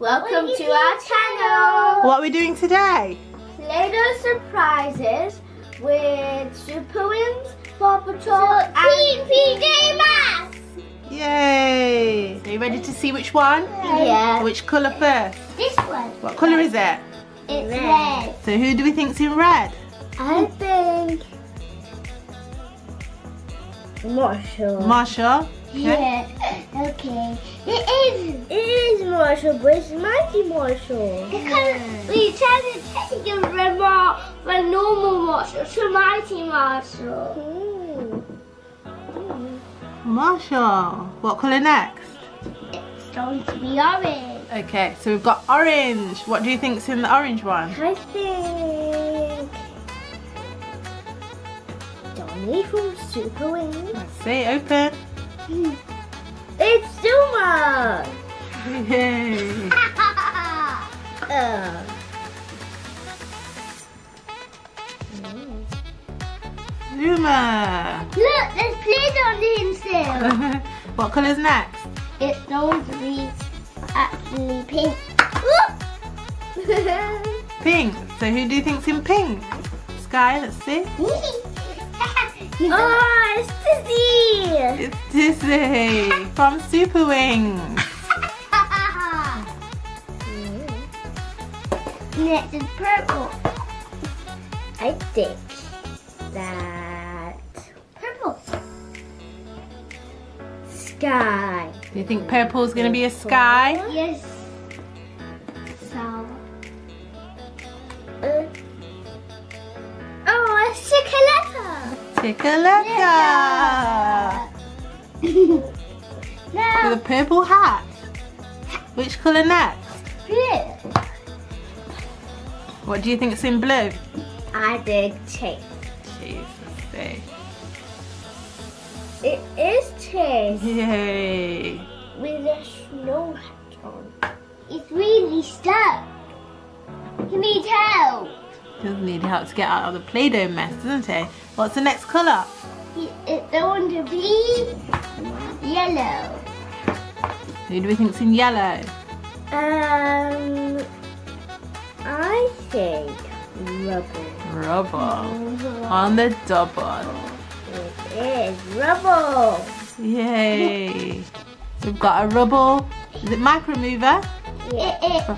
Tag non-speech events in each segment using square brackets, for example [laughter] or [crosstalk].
Welcome to our channel! What are we doing today? Play-Doh surprises with Super Wings, Paw Patrol and PJ Masks! Yay! Are you ready to see which one? Yeah. Which colour first? This one. What colour is it? It's red. So who do we think's in red? I think... Marshall. Marshall. Okay. Yeah, okay. It is. It is Marshall, but it's Mighty Marshall. Because we tried to take the remote from normal Marshall to Mighty Marshall. Hmm. Marshall. What colour next? It's going to be orange. Okay, so we've got orange. What do you think's in the orange one? I think Donnie from Super Wings. Let's see, open. It's Zuma. Yay. [laughs] uh. Zuma. Look, there's Play-Doh on the inside. [laughs] what colour's next? It's to be actually pink. [laughs] Pink. So who do you think's in pink? Sky, let's see. oh, it's Dizzy. It's Dizzy from Super Wings. Next is purple. I think that purple. Sky. Do you think purple is going to be a sky? Yes. So. Uh, oh, it's Chickaletta. Take a [laughs] look. With a purple hat. Which colour next? blue. What do you think's in blue? I think. Jeez, let's. It is Chase Yay. with a snow hat on. It's really stuck. He needs help. Does need help to get out of the Play-Doh mess, doesn't he? What's the next colour? It's going to be yellow. Who do we think's in yellow? Um, I think rubber. Rubble. On the double. It is rubble. Yay. We've got a rubble. Is it micro mover? It is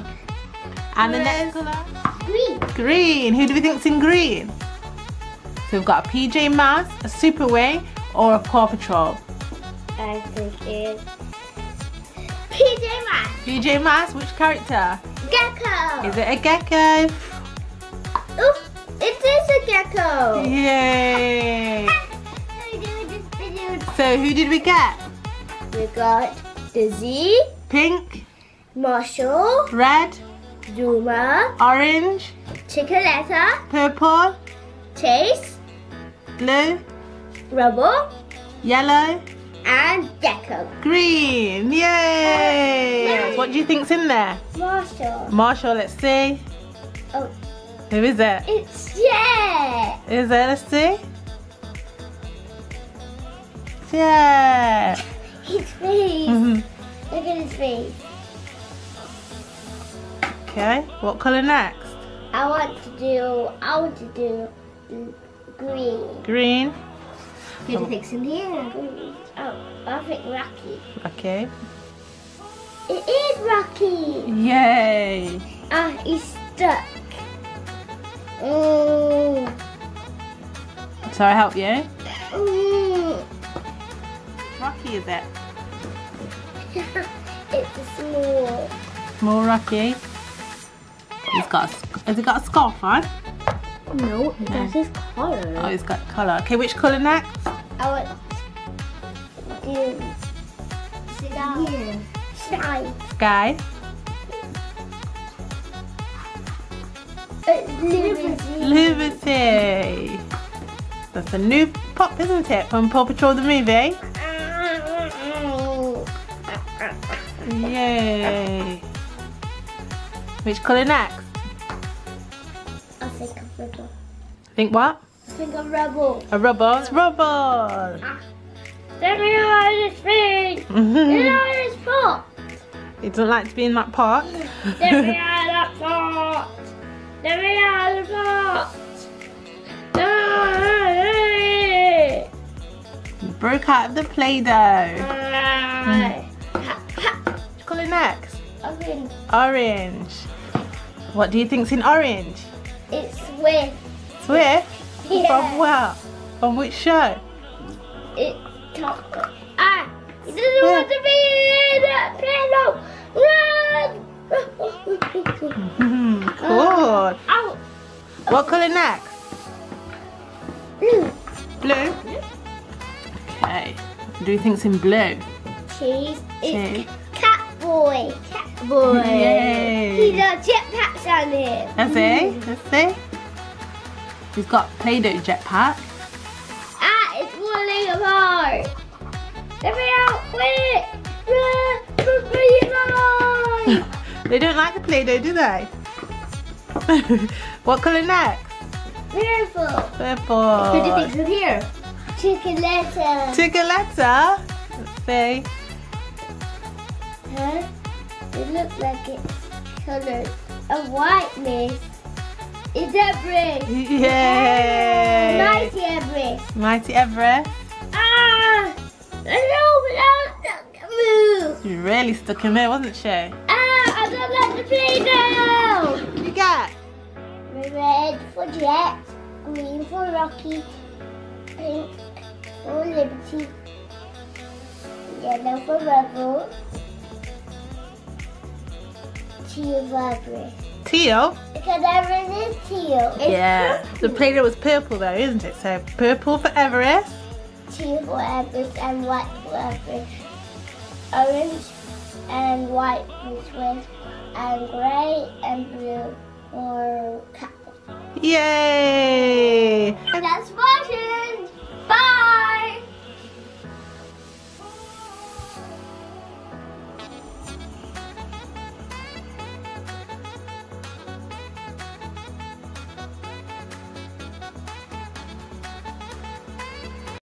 And the next colour? green. Green. Who do we think's in green? So we've got a PJ Masks, a Super Wing, or a Paw Patrol. I think it's PJ Masks. PJ Masks, which character? Gecko. Is it a gecko? Oop, it is a gecko. Yay. [laughs] So who did we get? We got Dizzy, Pink, Marshall, red, Zuma, orange, Chickaletta, purple, Chase, blue, Rubble, yellow, and Gecko. green. Yay. What do you think's in there? Marshall. Marshall, let's see. Oh, Who is it? it's yeah. Is it? Let's see. Yeah. His face. Mhm. Look at his face. Okay. What colour next? I want to do. I want to do green. Green. Who do you think's in here? Green. Oh, I think Rocky. Okay. It is Rocky. Yay. Ah, he's stuck. Mm. So I help you. Mm. Rocky is it? [laughs] it's small. Small Rocky. He's got. A, has he got a scarf on? No, that's his collar. Oh, he's got colour. Okay, which colour next? I want to do. Sit down. Yeah. Sky. Sky. Liberty. Liberty. That's a new pop, isn't it? From Paw Patrol the movie. Yay. Which colour next? I think of rebel. Think what? I think of rebel. A rubble. It's rubble. Let me out of this thing. Get he out of this pot. doesn't like to be in that pot. Let me out of the pot. Let me out of the pot. You broke out of the Play-Doh. What colour next? Orange. Orange. What do you think's in orange? It's Swift. Swift? Yeah. From where? From which show? It's Ah! He doesn't want to be in that pillow. Run! [laughs] Cool. Ow! What colour next? Blue. Blue? Okay. Do you think's in blue? Cheese. Cheese. It's cat boy. Cat boy. [laughs] Yay. He's got jetpacks on him. Let's see. Let's. He's got Play-Doh jetpack. Falling apart. Let me out, quick! Run. They don't like the Play-Doh, do they? [laughs] what colour next? Beautiful. Purple. in here? Chicken letter. A letter. Let's see. Huh? It looks like it's colored of whiteness. It's Everest. Yay! Mighty Everest. Mighty Everest. I know, but I don't move. She really stuck in there, wasn't she? Ah! I don't like to play now. What you get? Red for Jett, green for Rocky, pink for Liberty, yellow for Rebel, teal for Everest. Teal? Because Everest is teal. It's yeah. The Play-Doh was purple though, isn't it? So purple for Everest two letters and white letters, orange and white with and gray and blue or cow. Yay! That's watching!